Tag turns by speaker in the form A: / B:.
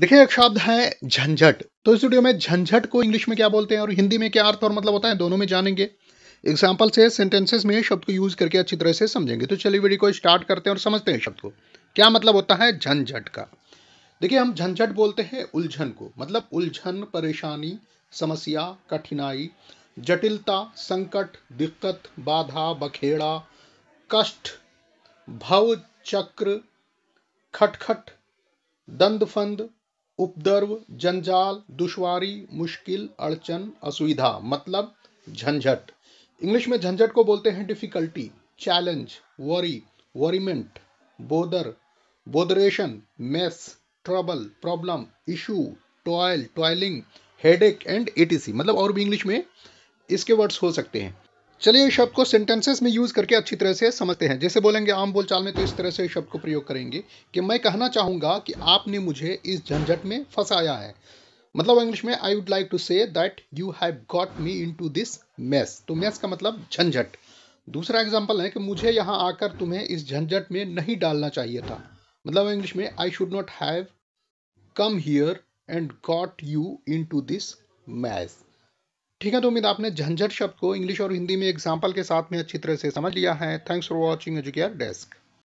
A: देखिए, एक शब्द है झंझट। तो इस वीडियो में झंझट को इंग्लिश में क्या बोलते हैं और हिंदी में क्या अर्थ और मतलब होता है, दोनों में जानेंगे। एग्ज़ाम्पल से सेंटेंसेस में शब्द को यूज़ करके अच्छी तरह से समझेंगे। तो चलिए वीडियो को स्टार्ट करते हैं और समझते हैं शब्द को। क्या मतलब होता है झंझट का? देखिए, हम झंझट बोलते हैं उलझन को। मतलब उलझन, परेशानी, समस्या, कठिनाई, जटिलता, संकट, दिक्कत, बाधा, बखेड़ा, कष्ट, भव चक्र, खटखट, दंदफंद उपद्रव, जंजाल, दुश्वारी, मुश्किल, अड़चन, असुविधा मतलब झंझट। इंग्लिश में झंझट को बोलते हैं difficulty challenge worry worriment bother, bothration mess trouble problem issue toil toiling headache and etc मतलब और भी इंग्लिश में इसके वर्ड्स हो सकते हैं। चलिए इस शब्द को सेंटेंसेस में यूज़ करके अच्छी तरह से समझते हैं। जैसे बोलेंगे, आम बोलचाल में तो इस तरह से इस शब्द को प्रयोग करेंगे कि मैं कहना चाहूँगा कि आपने मुझे इस झंझट में फंसाया है। मतलब इंग्लिश में I would like to say that you have got me into this mess तो मैस का मतलब झंझट। दूसरा एग्ज़ाम्पल है कि मुझे यहाँ आकर तुम्हें इस झंझट में नहीं डालना चाहिए था। मतलब इंग्लिश में I should not have come here and got you into this mess ठीक है तो उम्मीद आपने झंझट शब्द को इंग्लिश और हिंदी में एग्ज़ाम्पल के साथ में अच्छी तरह से समझ लिया है। Thanks for watching Educare desk